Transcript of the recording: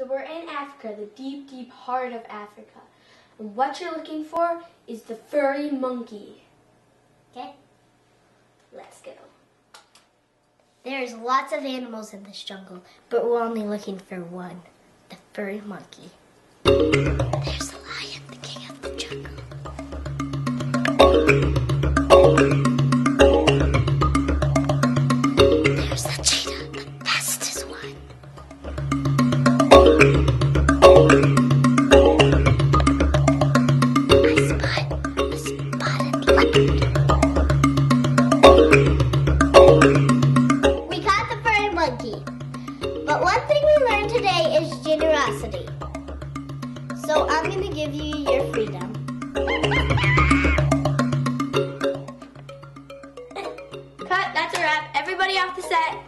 So we're in Africa, the deep, deep heart of Africa. And what you're looking for is the furry monkey. Okay. Let's go. There's lots of animals in this jungle, but we're only looking for one the furry monkey. But one thing we learned today is generosity. So I'm going to give you your freedom. Cut, that's a wrap. Everybody off the set.